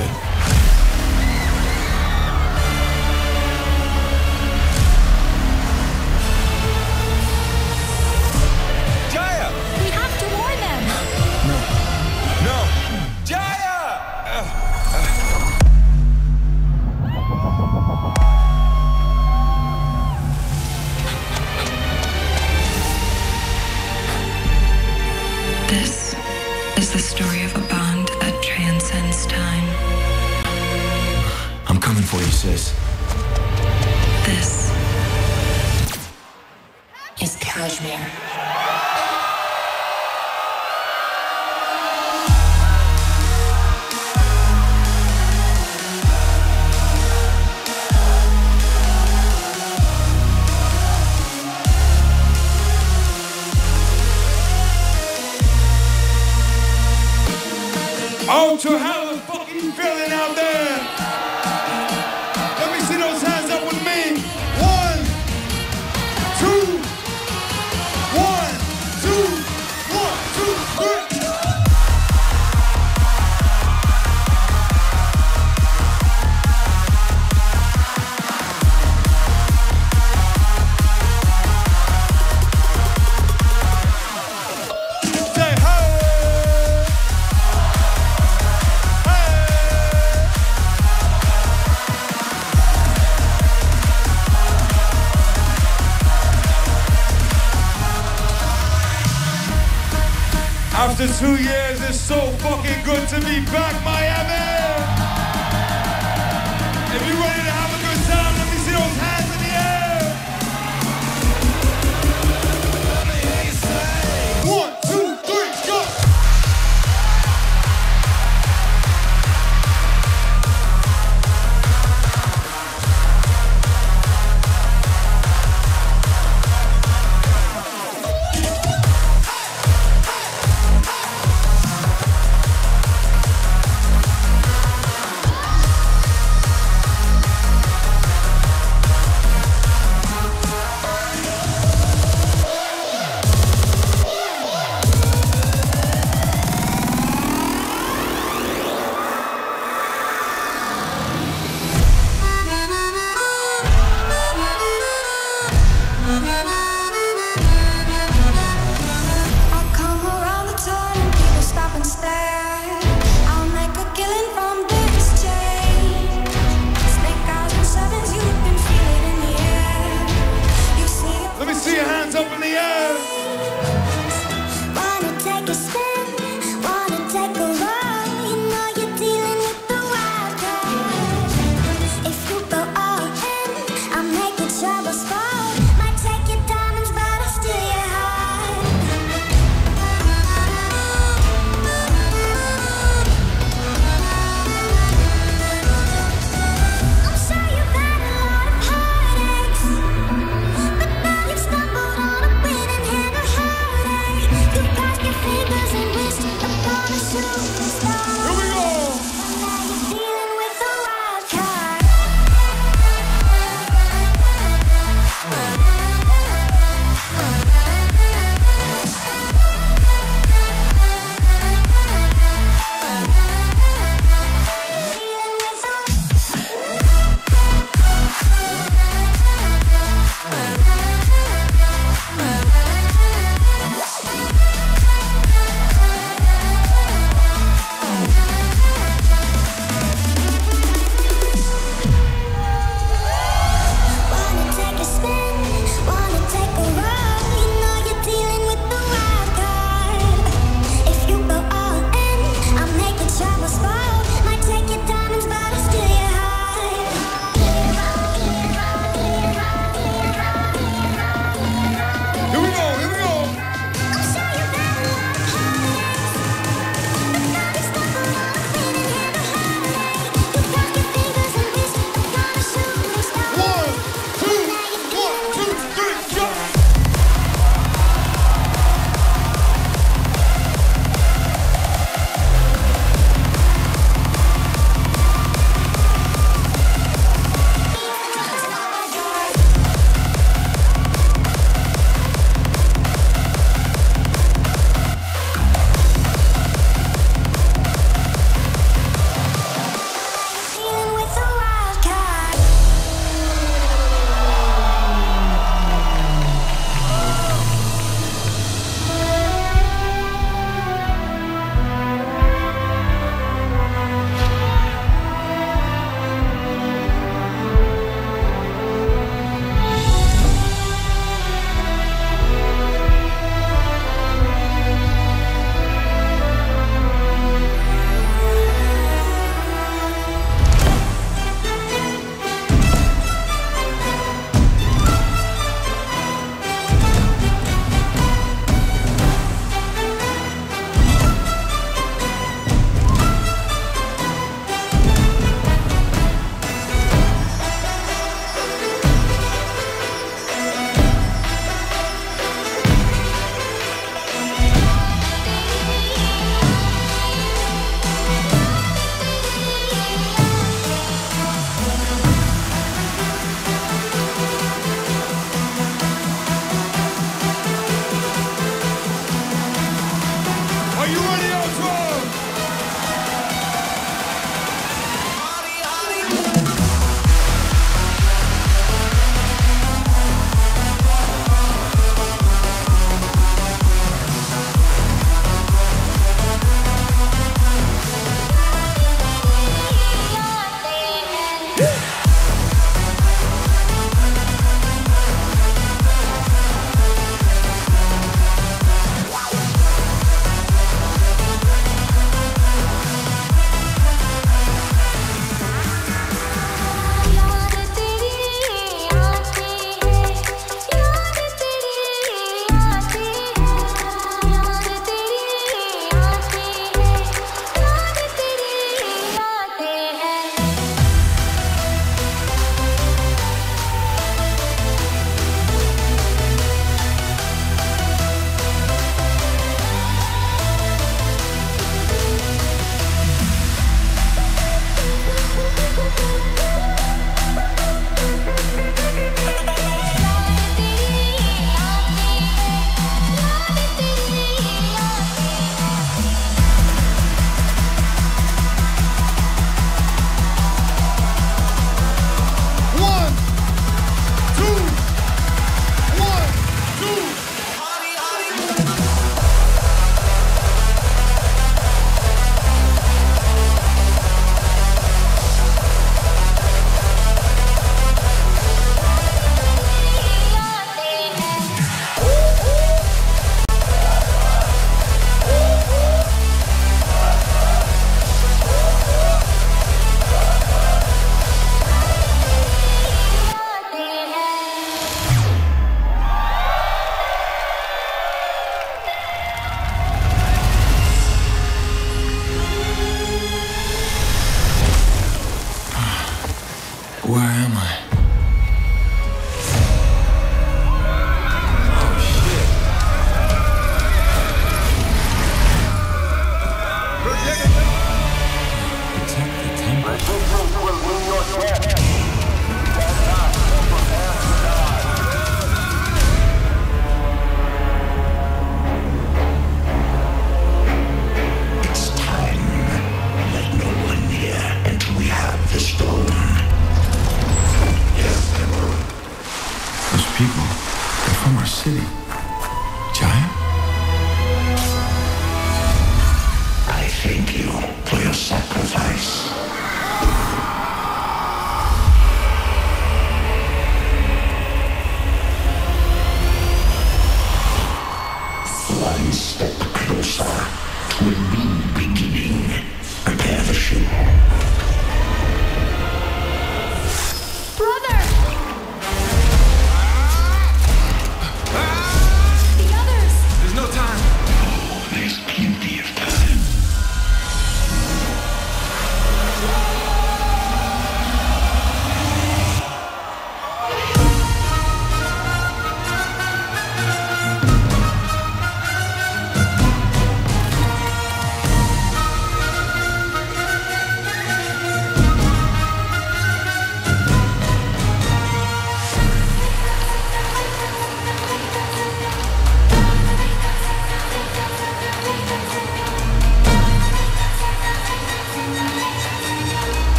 America.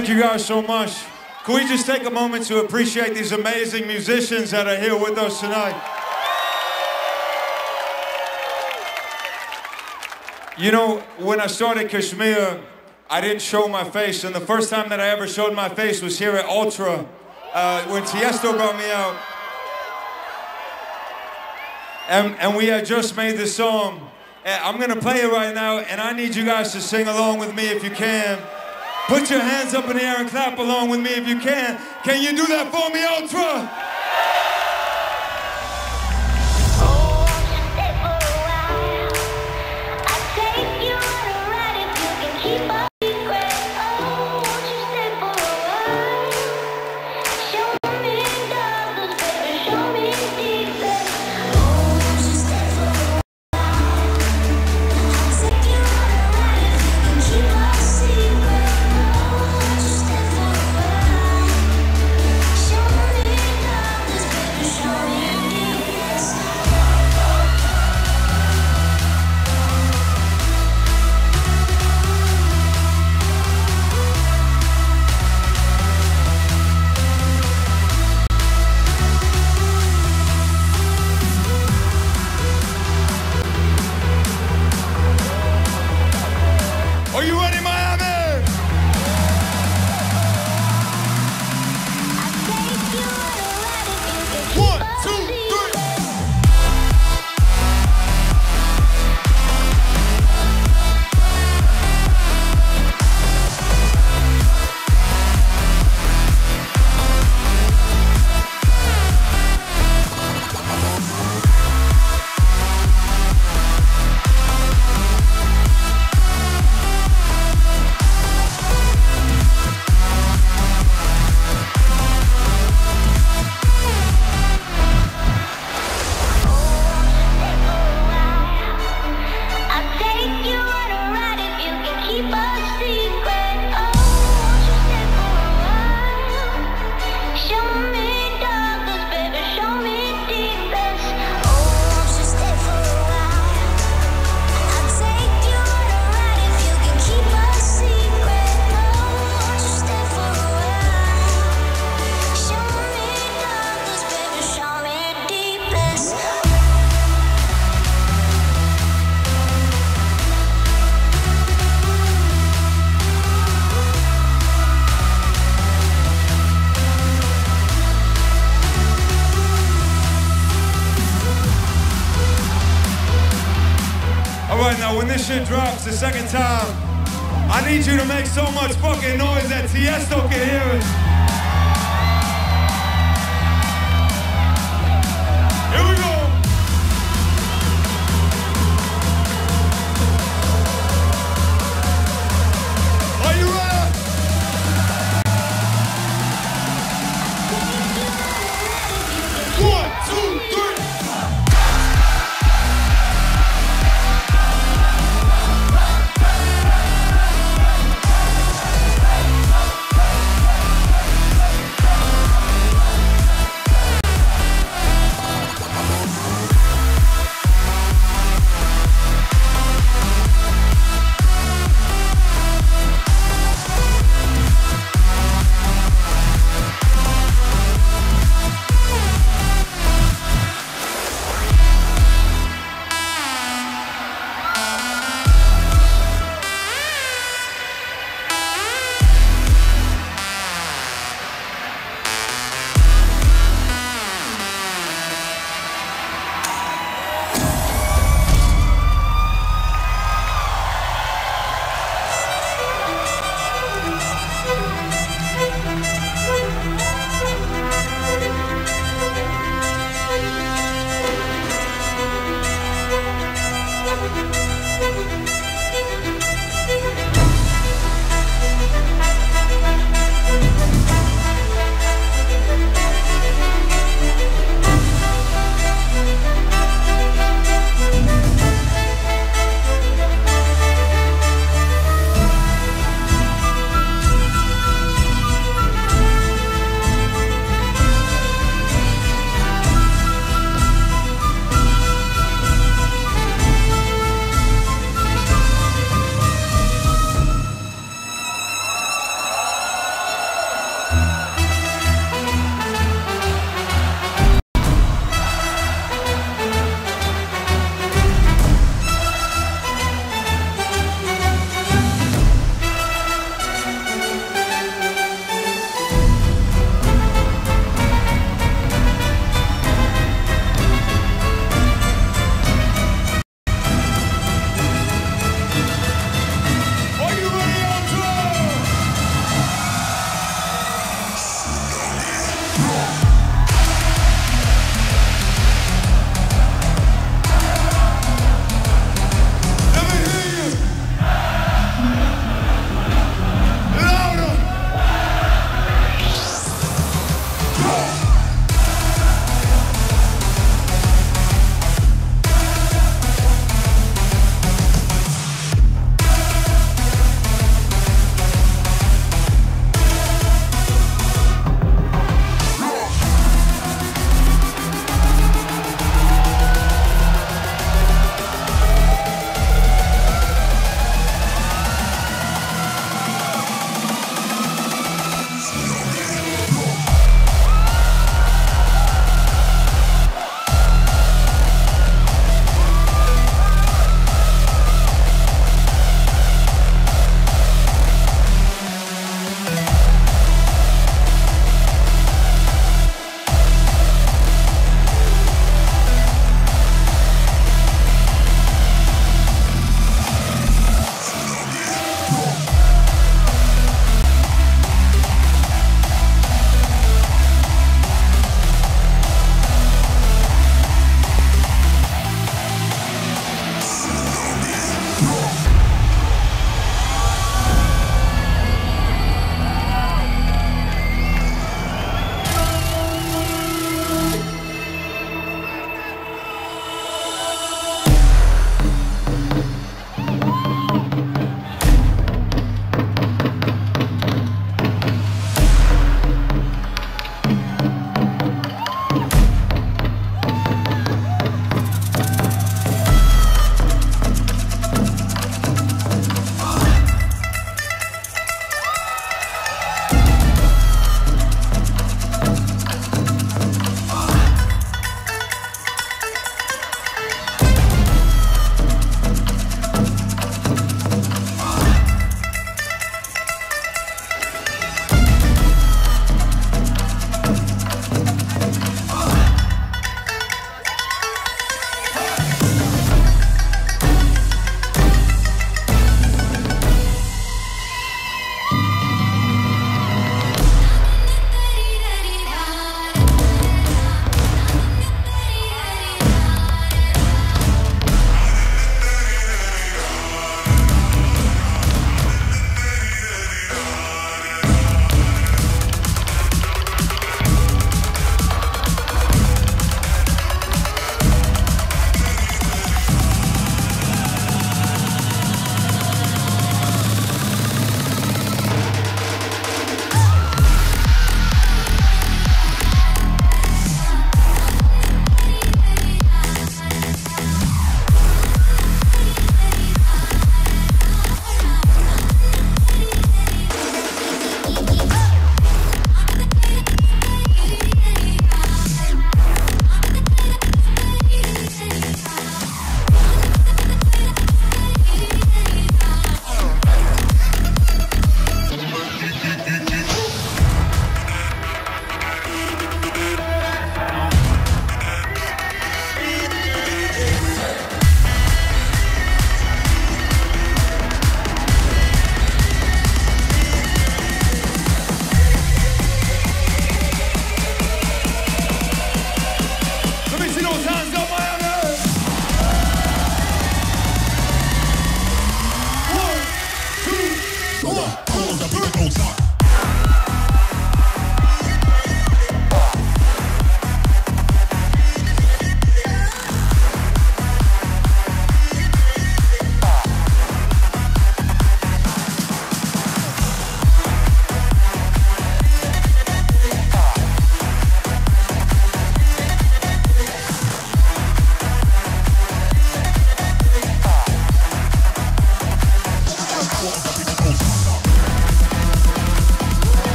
Thank you guys so much. Can we just take a moment to appreciate these amazing musicians that are here with us tonight? You know, when I started KSHMR, I didn't show my face, and the first time that I ever showed my face was here at Ultra uh, when Tiesto brought me out. And, and we had just made this song. I'm gonna play it right now, and I need you guys to sing along with me if you can. Put your hands up in the air and clap along with me if you can. Can you do that for me, Ultra?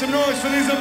Some noise for these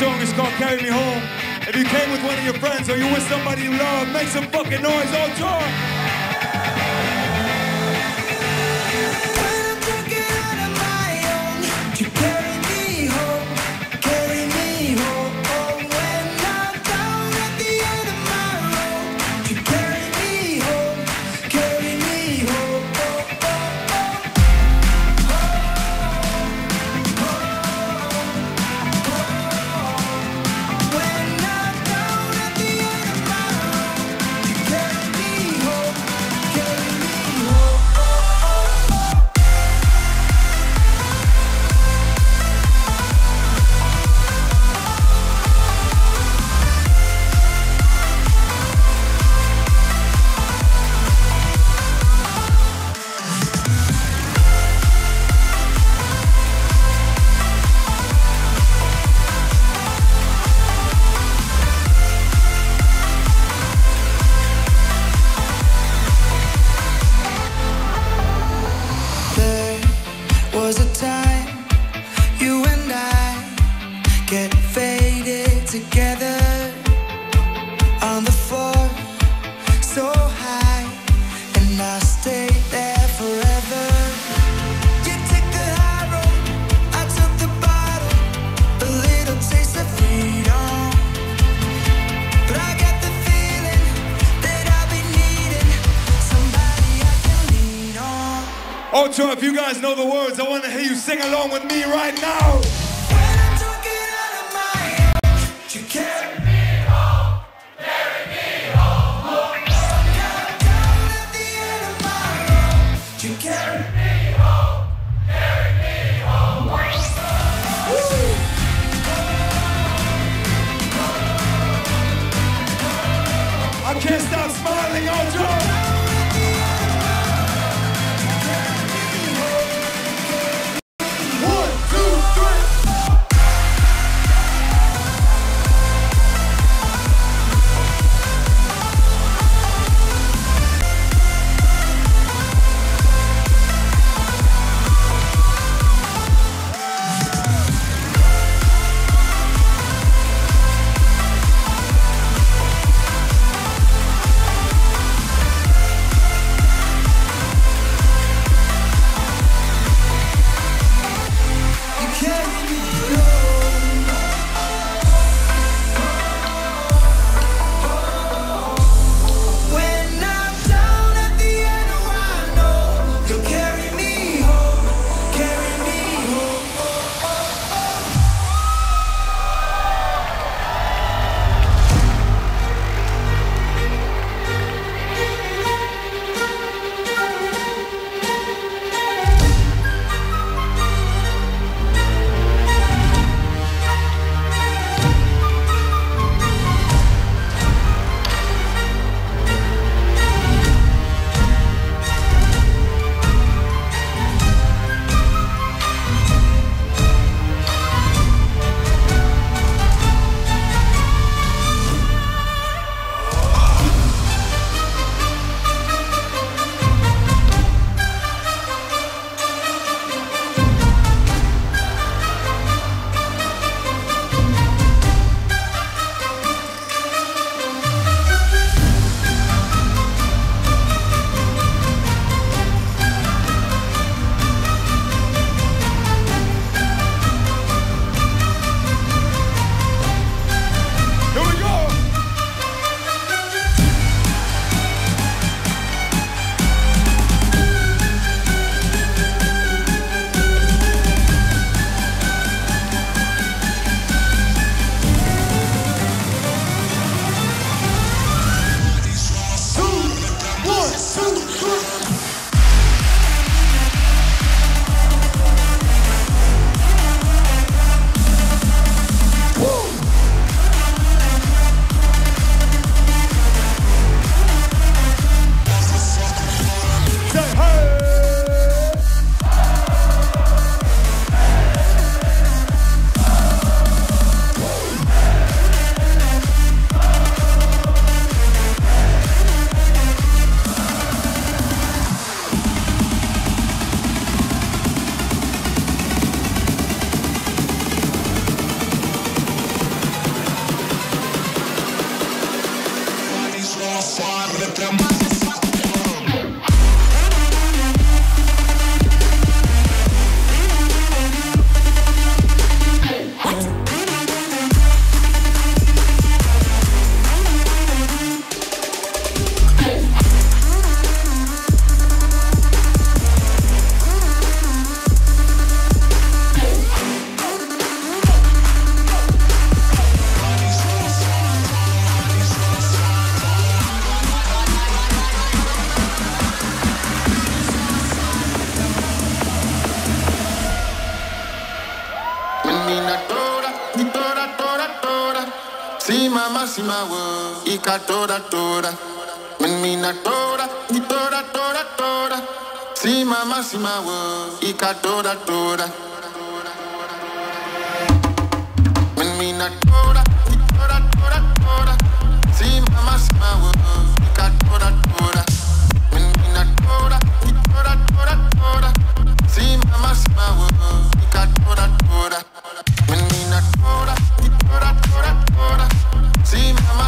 song is called Carry Me Home. If you came with one of your friends or you with somebody you love, make some fucking noise oh, all joy. know the words, I wanna hear you sing along with me right now. simawo ika tora tora. Menina tora. Tora tora tora. My simawo ika tora tora. Menina tora. Tora tora tora. Simama simawo ika tora tora. Menina tora. Tora tora tora. Simama simawo ika tora tora.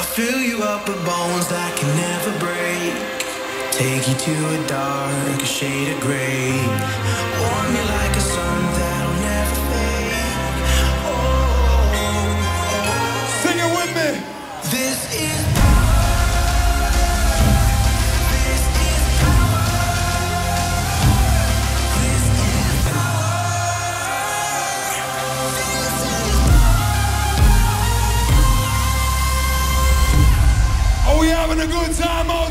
I fill you up with bones that can never break. Take you to a dark shade of gray. Warm you like a sun that'll never fade. Oh, oh, oh. Sing it with me. This is. having a good time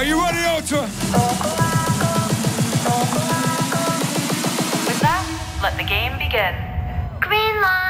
Are you ready, Ultra? With that, let the game begin. Green light.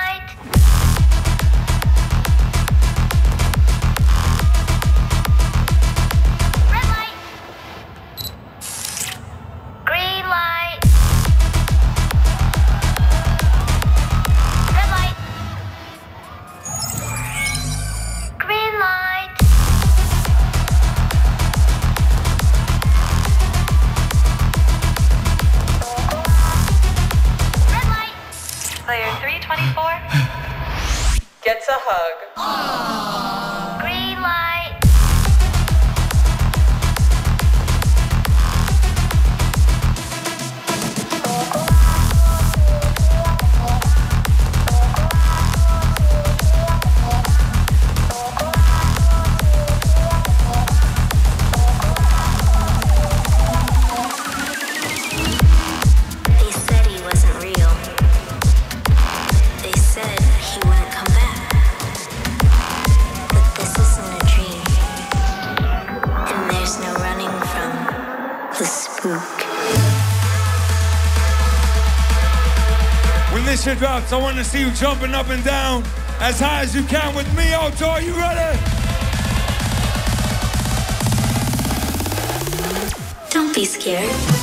to see you jumping up and down as high as you can with me, Outdoor. You ready? Don't be scared.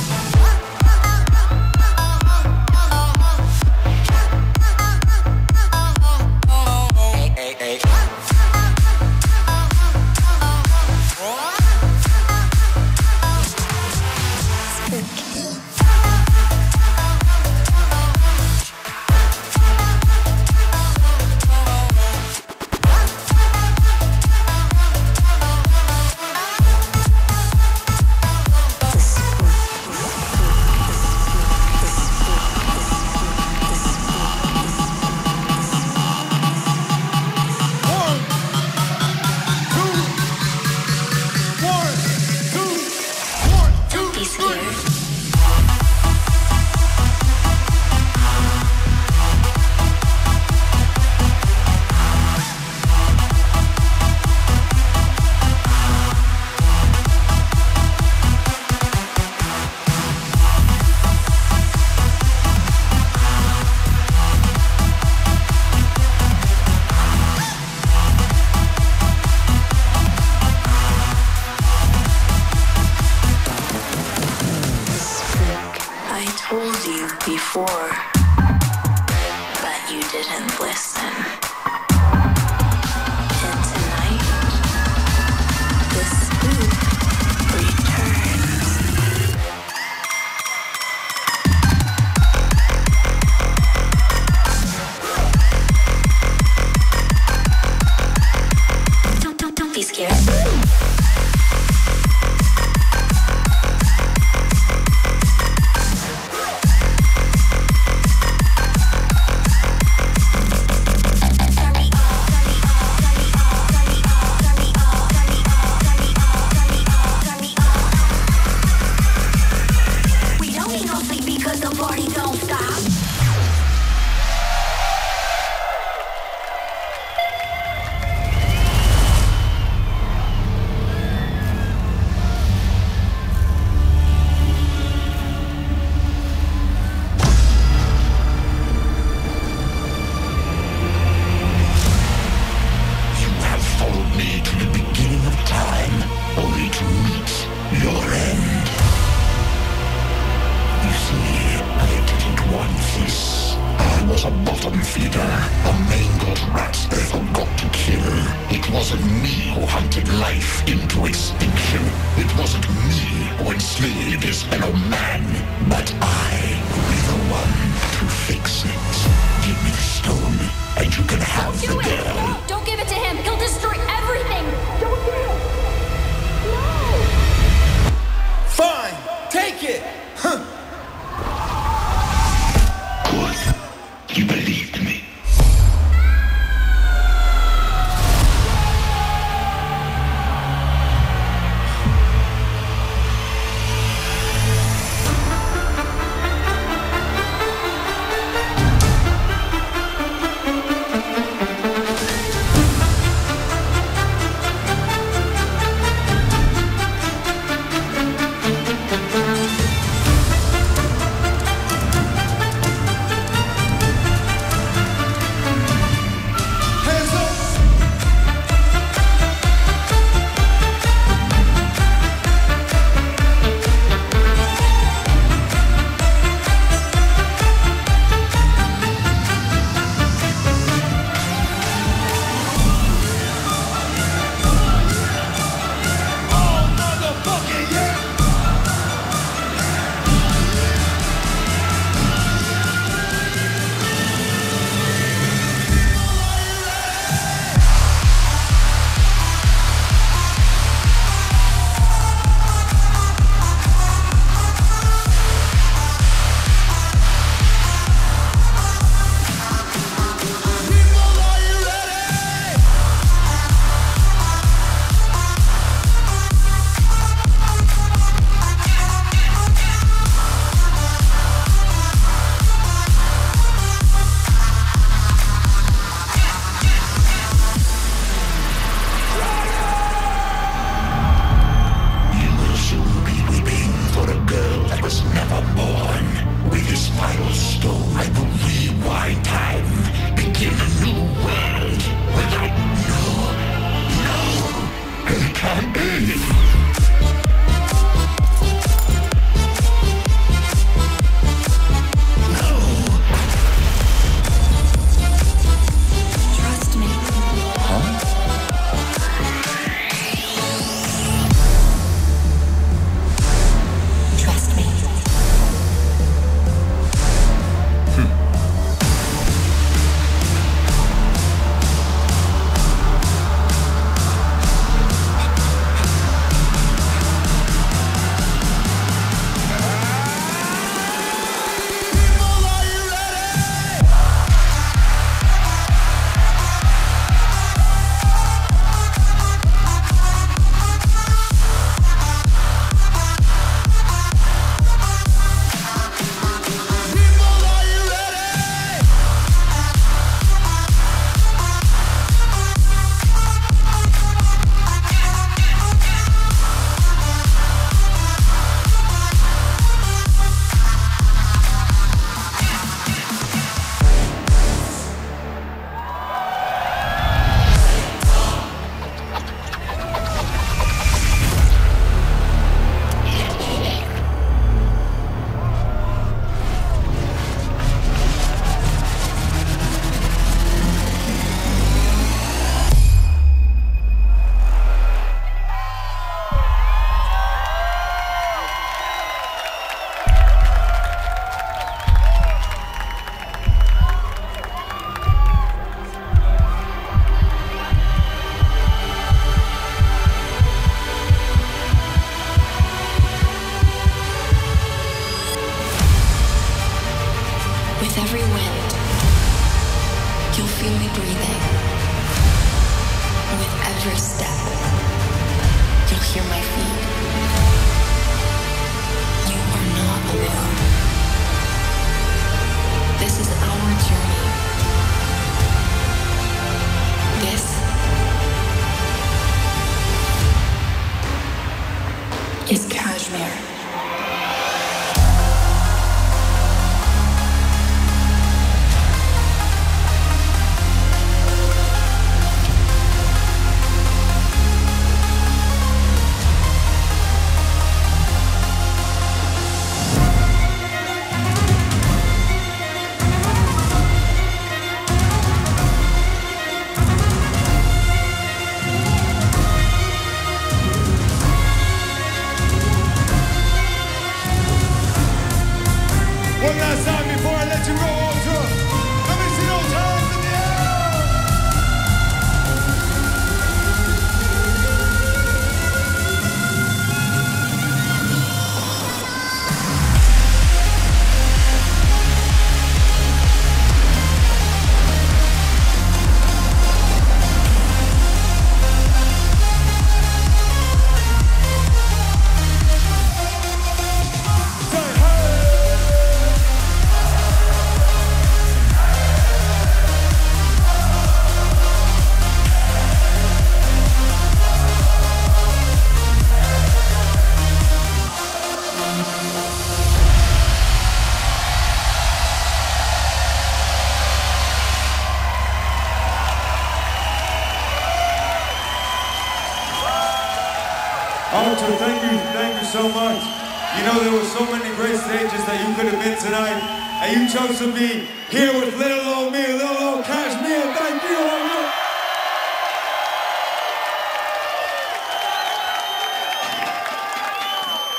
Chose to be here with little old me, little old KSHMR. Thank you.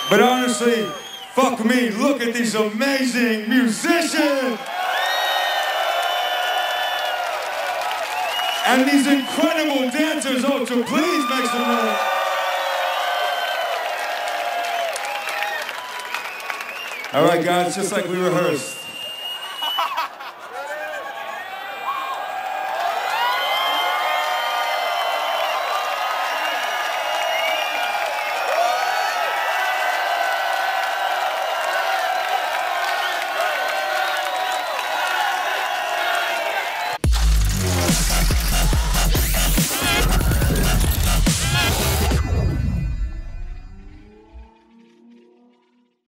But honestly, fuck me. Look at these amazing musicians. And these incredible dancers, oh, Ultra, please make some noise. All right, guys, just like we rehearsed.